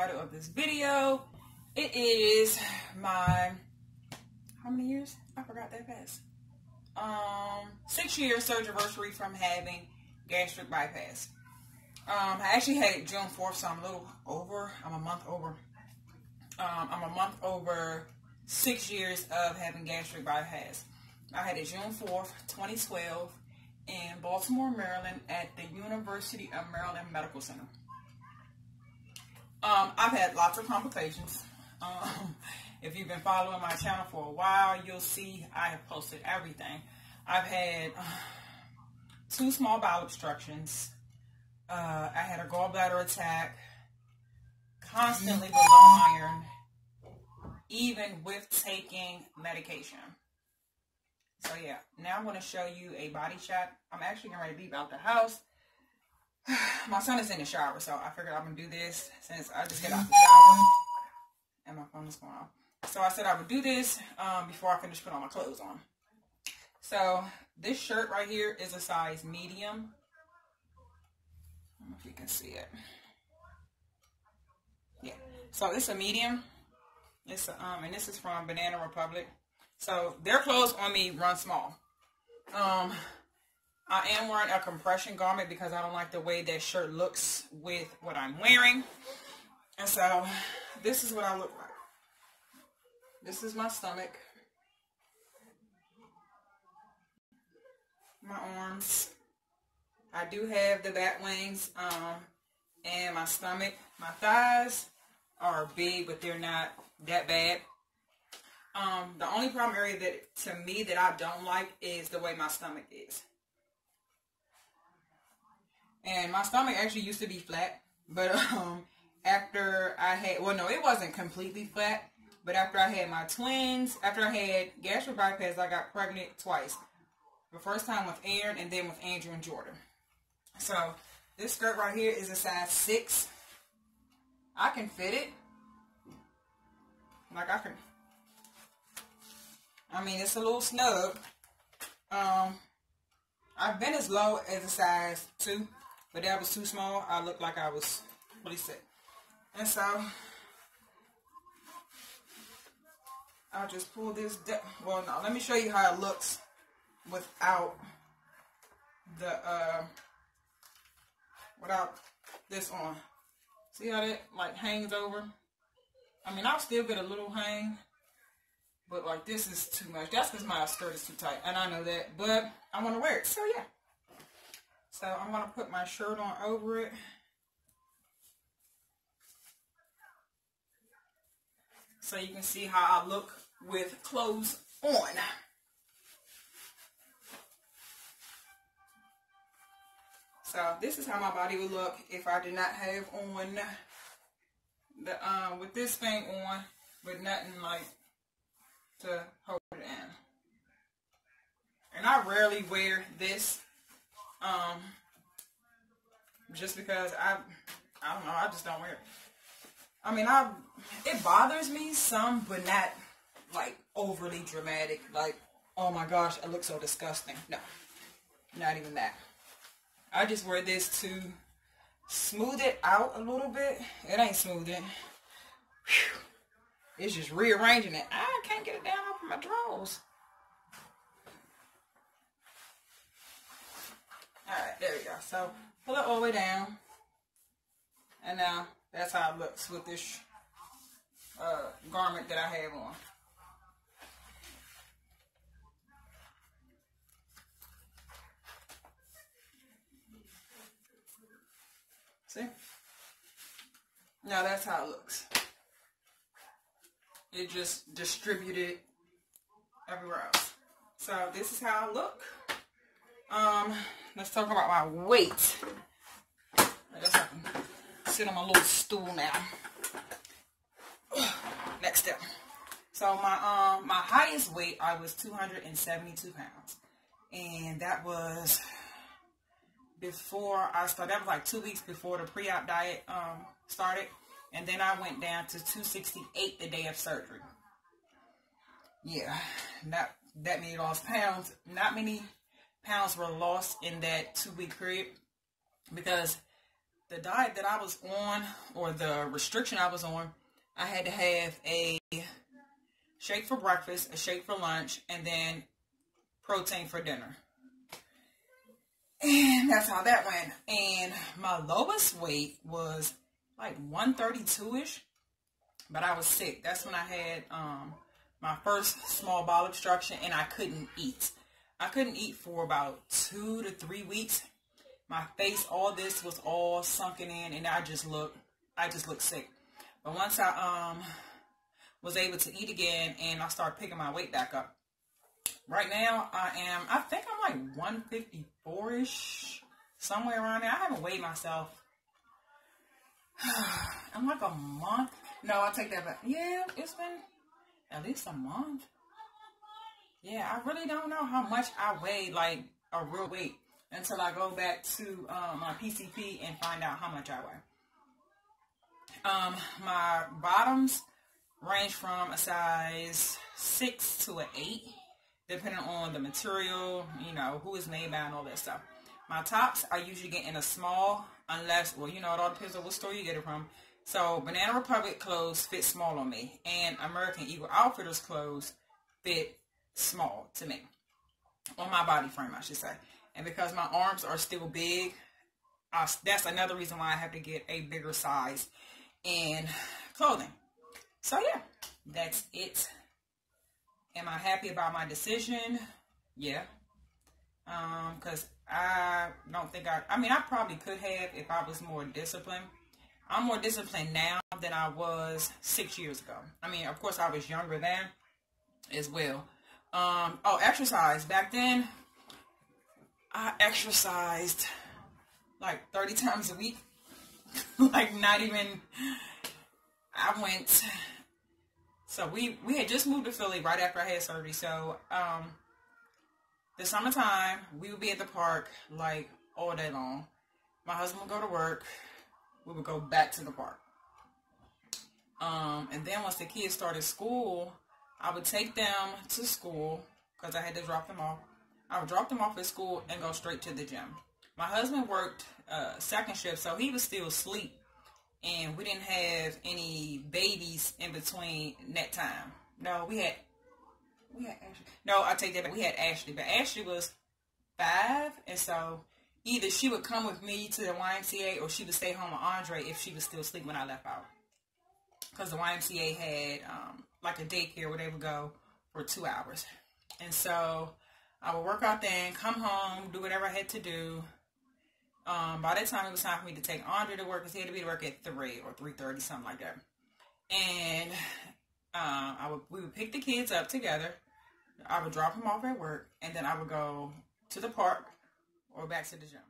of this video. It is my how many years? I forgot that fast. Um, six year surgery anniversary from having gastric bypass. Um, I actually had it June 4th, so I'm a little over. I'm a month over. Um, I'm a month over six years of having gastric bypass. I had it June 4th, 2012 in Baltimore, Maryland at the University of Maryland Medical Center. Um, I've had lots of complications. Um, if you've been following my channel for a while, you'll see I have posted everything. I've had uh, two small bowel obstructions. Uh, I had a gallbladder attack, constantly below iron, even with taking medication. So yeah, now I'm going to show you a body shot. I'm actually going to leave out the house. My son is in the shower, so I figured I'm to do this since I just get out the shower. And my phone is going off. So I said I would do this um, before I finish putting all my clothes on. So this shirt right here is a size medium. I don't know if you can see it. Yeah. So it's a medium. It's a, um, and this is from Banana Republic. So their clothes on me run small. Um, I am wearing a compression garment because I don't like the way that shirt looks with what I'm wearing. And so this is what I look like. This is my stomach. My arms. I do have the bat wings um, and my stomach. My thighs are big, but they're not that bad. Um, the only problem area that to me that I don't like is the way my stomach is. And my stomach actually used to be flat, but um, after I had, well, no, it wasn't completely flat, but after I had my twins, after I had gastric bypass, I got pregnant twice. The first time with Aaron and then with Andrew and Jordan. So this skirt right here is a size 6. I can fit it. Like I can I mean, it's a little snug. Um, I've been as low as a size 2, but that was too small. I looked like I was really sick. And so, I'll just pull this Well, no, let me show you how it looks without the, uh, without this on. See how that, like, hangs over? I mean, I'll still get a little hang, but like this is too much. That's because my skirt is too tight. And I know that. But I want to wear it. So yeah. So I'm going to put my shirt on over it. So you can see how I look with clothes on. So this is how my body would look if I did not have on the um with this thing on, but nothing like to hold it in. And I rarely wear this, um, just because I, I don't know, I just don't wear it. I mean, I, it bothers me some, but not like overly dramatic. Like, oh my gosh, I look so disgusting. No, not even that. I just wear this to smooth it out a little bit. It ain't smoothing. It's just rearranging it. I can't get it down off of my drawers. So, pull it all the way down. And now, that's how it looks with this uh, garment that I have on. See? Now that's how it looks it just distributed everywhere else. So this is how I look. Um, let's talk about my weight. I guess I can sit on my little stool now. Next step. So my um my highest weight I was 272 pounds, and that was before I started. That was like two weeks before the pre-op diet um started. And then I went down to 268 the day of surgery. Yeah, not that many lost pounds. Not many pounds were lost in that two week period because the diet that I was on or the restriction I was on, I had to have a shake for breakfast, a shake for lunch, and then protein for dinner. And that's how that went. And my lowest weight was like 132-ish, but I was sick. That's when I had um, my first small bowel obstruction and I couldn't eat. I couldn't eat for about two to three weeks. My face, all this was all sunken in and I just looked, I just looked sick. But once I um was able to eat again and I started picking my weight back up. Right now I am, I think I'm like 154-ish, somewhere around there. I haven't weighed myself. I'm like a month. No, I'll take that back. Yeah, it's been at least a month. Yeah, I really don't know how much I weigh, like a real weight, until I go back to um, my PCP and find out how much I weigh. Um, my bottoms range from a size 6 to an 8, depending on the material, you know, who is made by and all that stuff. My tops, I usually get in a small, unless, well, you know, it all depends on what store you get it from. So, Banana Republic clothes fit small on me, and American Eagle Outfitters clothes fit small to me. On my body frame, I should say. And because my arms are still big, I, that's another reason why I have to get a bigger size in clothing. So yeah, that's it. Am I happy about my decision? Yeah. Um, cause I don't think I, I mean, I probably could have if I was more disciplined. I'm more disciplined now than I was six years ago. I mean, of course I was younger then as well. Um, oh, exercise. Back then, I exercised like 30 times a week. like not even I went so we we had just moved to Philly right after I had surgery. So um the summertime we would be at the park like all day long. My husband would go to work. We would go back to the park. Um and then once the kids started school, I would take them to school because I had to drop them off. I would drop them off at school and go straight to the gym. My husband worked uh, second shift, so he was still asleep and we didn't have any babies in between that time. No, we had we had Ashley. No, I take that back. We had Ashley, but Ashley was five, and so either she would come with me to the YMCA or she would stay home with Andre if she was still asleep when I left out. Because the YMCA had um, like a daycare where they would go for two hours, and so I would work out then, come home, do whatever I had to do, um, by that time, it was time for me to take Andre to work because he had to be to work at 3 or 3.30, something like that. And um, I would we would pick the kids up together. I would drop them off at work, and then I would go to the park or back to the gym.